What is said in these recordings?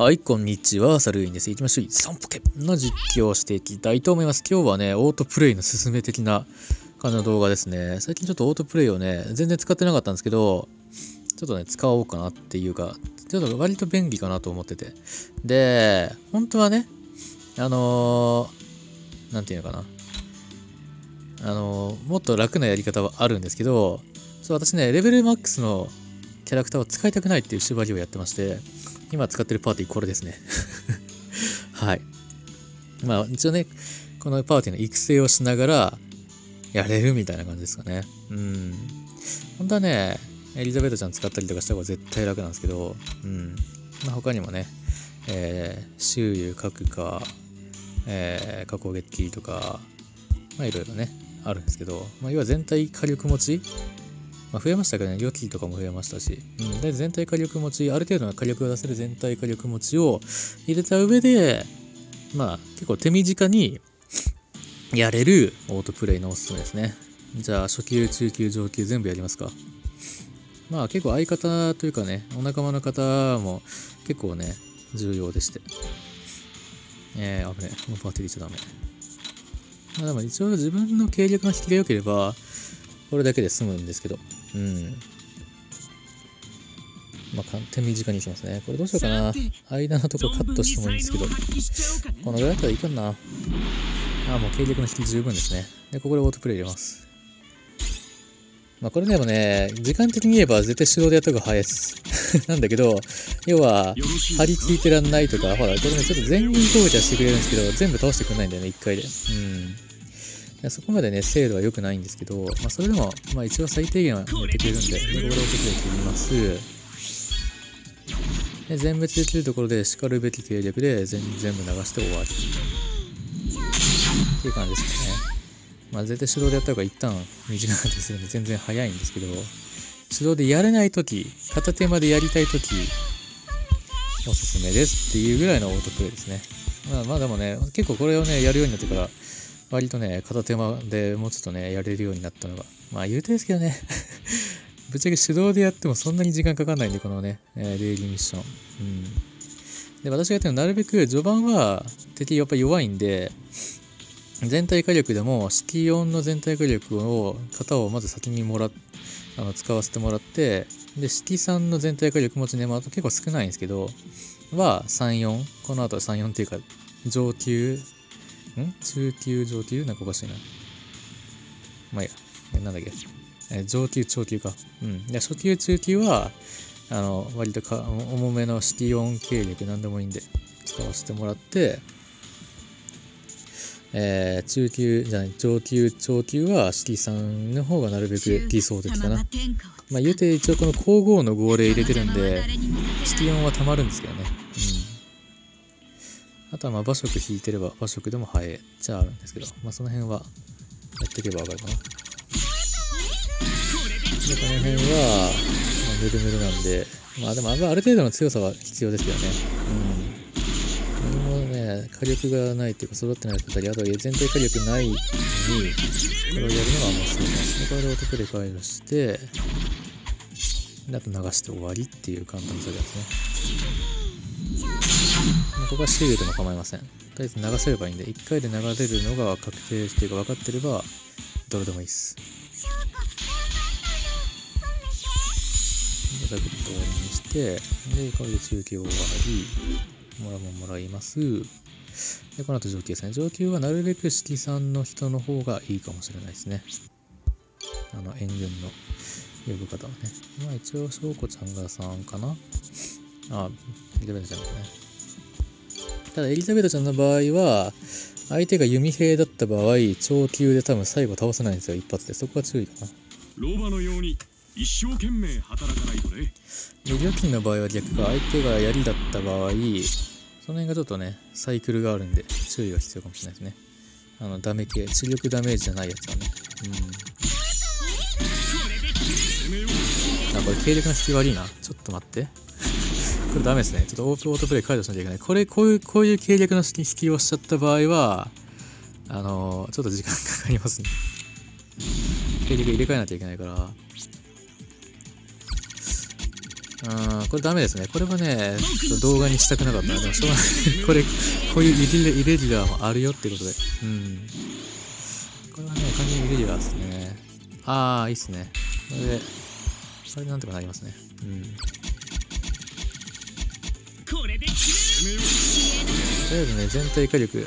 はい、こんにちは。サルウィンです。行きましょう。3ポケの実況をしていきたいと思います。今日はね、オートプレイの進め的な感じの動画ですね。最近ちょっとオートプレイをね、全然使ってなかったんですけど、ちょっとね、使おうかなっていうか、ちょっと割と便利かなと思ってて。で、本当はね、あのー、なんていうのかな。あのー、もっと楽なやり方はあるんですけど、そう私ね、レベルマックスのキャラクターを使いたくないっていう縛りをやってまして、今使ってるパーティーこれですね はい。まあ一応ね、このパーティーの育成をしながらやれるみたいな感じですかね。うん。本当はね、エリザベートちゃん使ったりとかした方が絶対楽なんですけど、うん。まあ他にもね、えー、周遊核か、えー、加工撃とか、まあいろいろね、あるんですけど、まあ要は全体火力持ちまあ、増えましたけどね、料金とかも増えましたし、うん、で全体火力持ち、ある程度の火力を出せる全体火力持ちを入れた上で、まあ、結構手短にやれるオートプレイのおすすめですね。じゃあ、初級、中級、上級全部やりますか。まあ結構相方というかね、お仲間の方も結構ね、重要でして。えー、危ねえ。もうパーティーしちゃダメ。まあでも一応自分の経力の引きが良ければ、これだけで済むんですけど。うん。まあ、手短にしますね。これどうしようかな。間のとこカットしてもいいんですけど。このぐらいだったらいいかな。あ、もう軽力の引き十分ですね。で、ここでオートプレイ入れます。まあ、これでもね、時間的に言えば絶対手動でやった方が早いです。なんだけど、要は、張り付いてらんないとか、ほら、これね、ちょっと全員攻撃はしてくれるんですけど、全部倒してくれないんだよね、一回で。うん。やそこまでね、精度は良くないんですけど、まあ、それでも、まあ、一応最低限はやってくれるんで、ここでオートプレイ切ります。で、全滅できるところで、叱るべき計略で全全部流して終わり。っていう感じですかね。まあ、絶対手動でやった方が一旦短かったりするんで、全然早いんですけど、手動でやれないとき、片手までやりたいとき、おすすめですっていうぐらいのオートプレイですね。まあ、まあでもね、結構これをね、やるようになってから、割とね、片手間でもうちょっとね、やれるようになったのが、まあ言うてですけどね ぶっちゃけ手動でやってもそんなに時間かかんないんで、このね、えー、デイリーミッション。うん。で、私がやってるのはなるべく序盤は敵やっぱ弱いんで、全体火力でも、式4の全体火力を、型をまず先にもらっあの使わせてもらって、で、式3の全体火力持ちね、まあ、結構少ないんですけど、は3、4、この後は3、4っていうか、上級ん？中級、上級なんかおかしいな。まあいいや。えなんだっけ？え上級、長級か。うん。で、初級、中級は、あの、割とか重めのシティオン経歴なんでもいいんで、使わせてもらって、えー、中級じゃない、上級、長級はシティさんの方がなるべく理想的かな。まあ言うて一応この皇后の号令入れてるんで、シティオンはたまるんですけどね。とはまあ馬食引いてれば馬食でも生えちゃうんですけど、まあその辺はやっていけばわかるかな。で、この辺は、まあ、ぬるぬるなんで、まあでもある程度の強さは必要ですけどね。うん。何もね、火力がないっていうか育ってない方り、あとは全体火力ないのに、これをやるのはもうすぐますね。これでオートプレイ解除して、であと流して終わりっていう簡単な作業ですね。ここはシールでも構いません。とりあえず流せればいいんで、1回で流れるのが確定していうか分かってれば、どれでもいいです。で、ザクッと終わりにして、で、これで中継終わり、もらももらいます。で、この後上級ですね。上級はなるべく式んの人の方がいいかもしれないですね。あの、援軍の呼ぶ方はね。まあ一応、翔子ちゃんが3かなあ、エリザベートちゃんですね。ただエリザベートちゃんの場合は、相手が弓兵だった場合、長級で多分最後倒せないんですよ、一発で。そこは注意かな。ロバのように一生懸命働かないとね。で、料金の場合は逆か、相手が槍だった場合、その辺がちょっとね、サイクルがあるんで、注意が必要かもしれないですね。あの、ダメ系、視力ダメージじゃないやつはね。うん。あ、これ、軽力の引き悪いな。ちょっと待って。これダメですね。ちょっとオープンオートプレイ解除しなきゃいけない。これ、こういう、こういう計略の引きをしちゃった場合は、あのー、ちょっと時間かかりますね。計略入れ替えなきゃいけないから。うん、これダメですね。これはね、動画にしたくなかったな。でもしょうがない。これ、こういうイレイレギュラーもあるよってことで。うん。これはね、完全にイレギュラーですね。ああ、いいっすね。これで、これでなんとかなりますね。うん。とりあえずね、全体火力、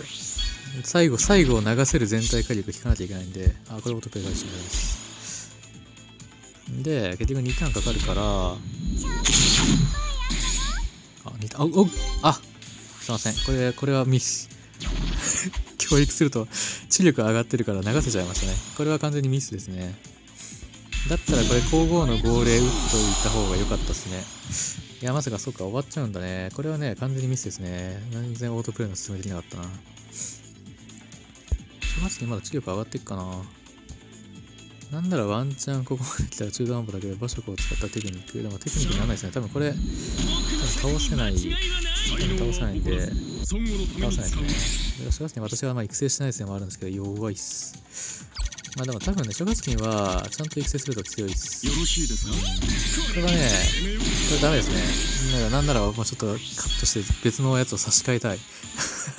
最後、最後を流せる全体火力引かなきゃいけないんで、あ、これオートプレイ返しになります。で、結局2ターンかかるから、あ、2ターン、お、お、あ、すいません。これ、これはミス。教育すると、知力上がってるから流せちゃいましたね。これは完全にミスですね。だったらこれ、皇后の号令打っといた方が良かったですね。いや、まさかそうか、終わっちゃうんだね。これはね、完全にミスですね。全然オートプレイの進めできなかったな。正月にまだ知力上がっていくかな。なんならワンチャンここまで来たら中途半端だけど、馬食を使ったテクニック。でもテクニックにならないですね。多分これ、多分倒せない、多分倒せないんで、倒せないですね。正月に私はまあ育成してないせいもあるんですけど、弱いっす。まあでも多分ね、正月にはちゃんと育成すると強いっす。よろしいですか？これはね、これダメですね。なんならなんならもうちょっとカットして別のやつを差し替えたい。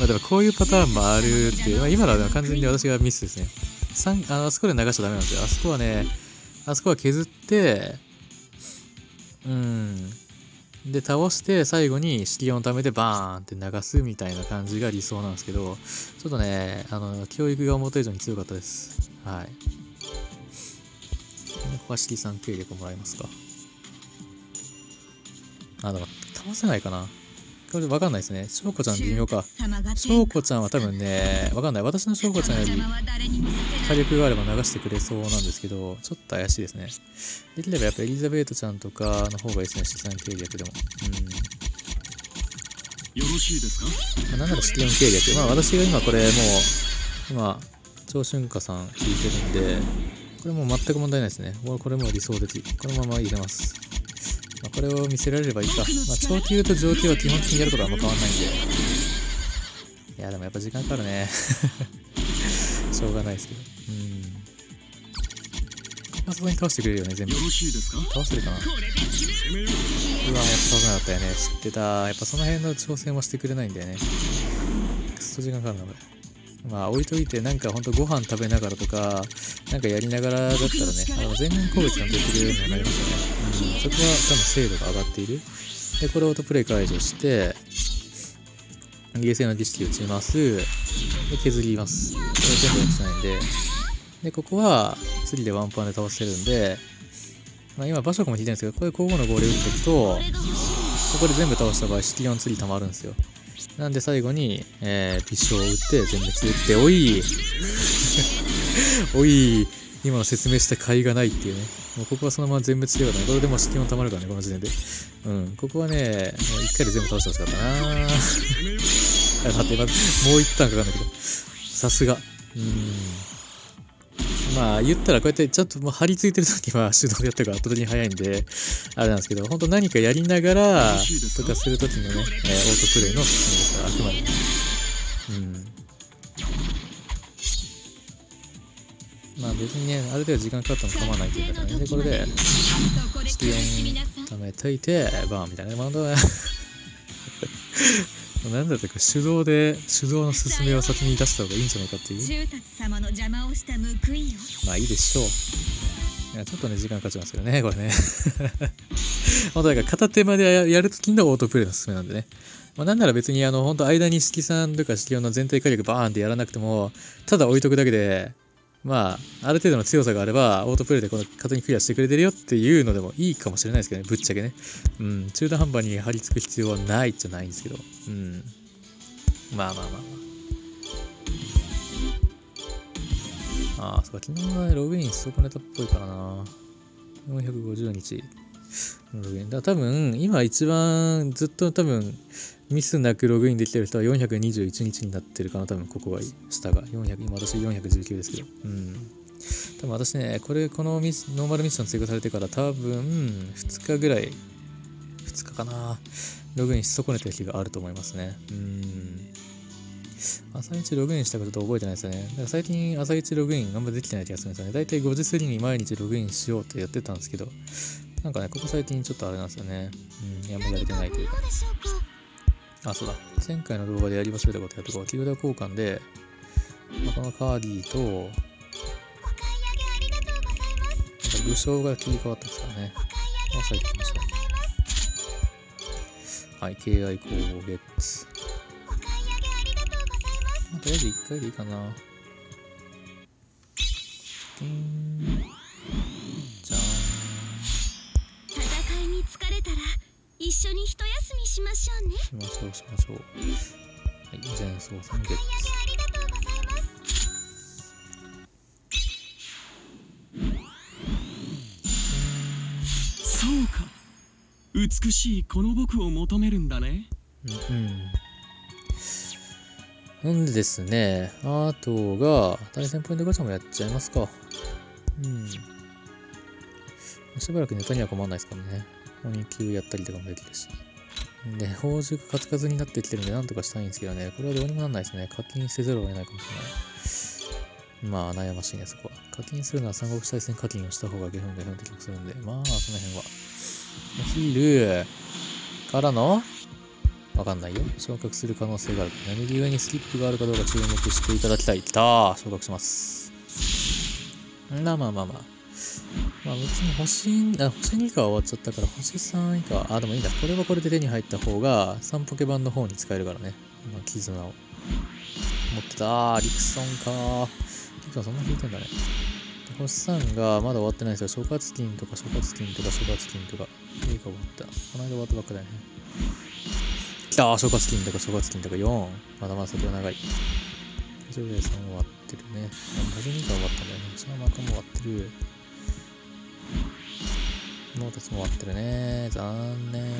まあでもこういうパターンもあるっていう、まあ、今のはでも完全に私がミスですね。三あのあそこで流しちゃダメなんですよ。あそこはね、あそこは削って、うん。で、倒して最後に式音を貯めてバーンって流すみたいな感じが理想なんですけど、ちょっとね、あの、教育が思った以上に強かったです。はい。ここは式3経力もらえますか。あ、でも倒せないかな。これわかんないですね。翔子ちゃん微妙か。翔子ちゃんは多分ね、わかんない。私の翔子ちゃんより火力があれば流してくれそうなんですけど、ちょっと怪しいですね。できればやっぱエリザベートちゃんとかの方がいいですね、資産計略でも。よろしいですか？うん。まあ、なんなら資金計略。まあ私が今これもう、今、長春華さん聞いてるんで、これもう全く問題ないですね。これもう理想的。このまま入れます。まあ、これを見せられればいいか。まあ、長級と上級は基本的にやることはあんま変わんないんで。いや、でもやっぱ時間かかるね。しょうがないですけど。うん。ここはさすがに倒してくれるよね、全部倒せるかな？ううわ、やっぱ倒せなかったよね。知ってた。やっぱその辺の調整もしてくれないんだよね。くっそ時間かかるな、これ。まあ置いといて、なんかほんとご飯食べながらとか、なんかやりながらだったらね、あの全面攻撃ができるようにはなりますよね。そこは多分精度が上がっている。で、これをオートプレイ解除して、ゲーセンの儀式打ちます。で、削ります。これ全部落ちないんで。で、ここは次でワンパンで倒せるんで、まあ、今、馬食も引いてるんですけど、これ、交互の号で打っていくと、ここで全部倒した場合、式4次溜まるんですよ。なんで最後に、えー、微笑を打って、全滅打って、おい おい今の説明した甲斐がないっていうね。もうここはそのまま全滅してよかったね。これでもう式4溜まるからね、この時点で。うん、ここはね、もう一回で全部倒してほしかったな攻めようあ待って、今、もう一ターンかかるんだけど。さすが。うん。まあ、言ったらこうやってちょっともう張り付いてる時は手動でやった方が圧倒的に早いんで、あれなんですけど、本当何かやりながら、とかする時のね、オートプレイの進めですから、あくまで。まあ別にね、ある程度時間かかっても構わないっていうかね。で、これで、そこで式決めなさ4貯めといて、バーンみたいな。まあ、本当は なんだったか手動で、手動の進めを先に出した方がいいんじゃないかっていう。まあいいでしょう。いやちょっとね、時間かかっちゃいますけどね、これね。本当だから片手までややるときのオートプレイの進めなんでね。まあ、なんなら別に、あの、本当間に式3とか式4の全体火力バーンってやらなくても、ただ置いとくだけで、まあ、ある程度の強さがあれば、オートプレイでこの型にクリアしてくれてるよっていうのでもいいかもしれないですけどね、ぶっちゃけね。うん、中途半端に張り付く必要はないじゃないんですけど。うん。まあまあまあまあ。ああ、そうか、昨日はログイン損ねたっぽいからな。450日ログイン。だ多分、今一番ずっと多分、ミスなくログインできてる人は421日になってるかな、多分ここが下が。400、今私419ですけど。うん。多分私ね、これ、このミスノーマルミッション追加されてから多分、2日ぐらい、2日かな、ログインし損ねてる日があると思いますね。うん。朝一ログインしたかちょっと覚えてないですよね。だから最近朝一ログインあんまできてない気がするんですよね。だいたい5時過ぎに毎日ログインしようってやってたんですけど、なんかね、ここ最近ちょっとあれなんですよね。うん、あんまりやれてないというか。あ、そうだ。前回の動画でやり忘れたことやっとこう。キルダ交換で、まあこのカーディと、お買い上げありがと武将が切り替わったんですからね。お買い押さえていきましょう。はい、KI 攻撃。お買い上げありがとうございまあ、とりあえず1回でいいかな。うん。じゃ戦いに疲れたら一緒に一休みしましょうね。しましょう、しましょう。はい、前奏3月。ありがとうございますそうか美しいこの僕を求めるんだねうんうん。なんでですね、あとが、対戦ポイントガチャもやっちゃいますか。うん。しばらくネタには困らないですからね。鬼級やったりとかもできるし。で、宝珠がカツカツになってきてるんで、なんとかしたいんですけどね、これはどうにもなんないですね。課金せざるを得ないかもしれない。まあ、悩ましいね、そこは。課金するのは三国志大戦課金をした方がゲフンゲフンって気がするんで、まあ、その辺は。ヒールからのわかんないよ。昇格する可能性がある。右上にスキップがあるかどうか注目していただきたい。きたー昇格します。まあまあまあまあ。まあ別に星、あ、星2以下は終わっちゃったから、星3以下、あ、でもいいんだ。これはこれで手に入った方が、3ポケバンの方に使えるからね。まあ、絆を。持ってた。あー、リクソンかー。リクソンそんな引いてんだね。星3がまだ終わってないですよ。諸葛金とか諸葛金とか諸葛金とか。いいか終わった。この間終わったばっかだよね。きたー諸葛金とか諸葛金とか4。まだまだ先は長い。ジョイさん終わってるね。あ、バズニーが終わったんだよね。シャーマーカも終わってる。ノータスも終わってるね。残念。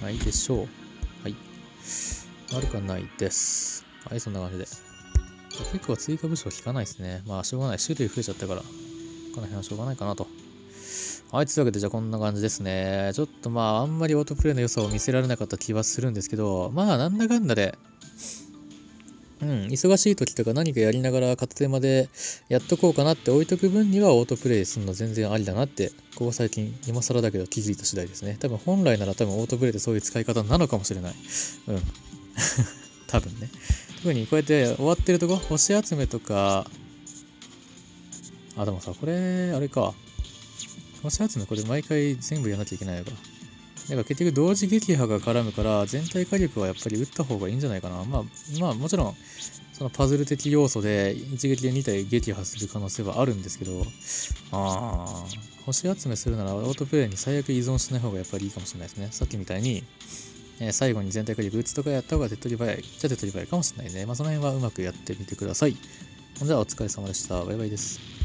まあいいでしょう。はい。悪くはないです。はい、そんな感じで。結構追加部署効かないですね。まあしょうがない。種類増えちゃったから、この辺はしょうがないかなと。はい、というわけでじゃあこんな感じですね。ちょっとまああんまりオートプレイの良さを見せられなかった気はするんですけど、まあなんだかんだで、うん、忙しい時とか何かやりながら片手までやっとこうかなって置いとく分にはオートプレイするの全然ありだなって、ここ最近今更だけど気づいた次第ですね。多分本来なら多分オートプレイってそういう使い方なのかもしれない。うん。多分ね。特にこうやって終わってるとこ、星集めとか、あ、でもさ、これ、あれか。星集めこれ毎回全部やらなきゃいけないのか。だから結局同時撃破が絡むから全体火力はやっぱり打った方がいいんじゃないかな。まあ、まあもちろんそのパズル的要素で一撃で2体撃破する可能性はあるんですけど、ああ、星集めするならオートプレイに最悪依存しない方がやっぱりいいかもしれないですね。さっきみたいに、えー最後に全体火力打つとかやった方が手っ取り早い。じゃあ手っ取り早いかもしれないね。まあその辺はうまくやってみてください。じゃあお疲れ様でした。バイバイです。